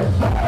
Yes.